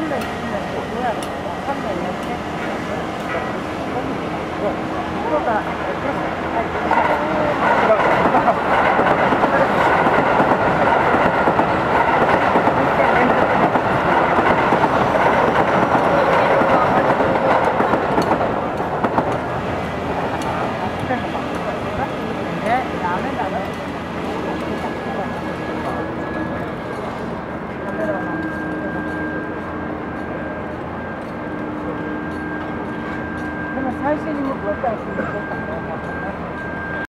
んだりするんだけどどうやるか 最初に向こうからする。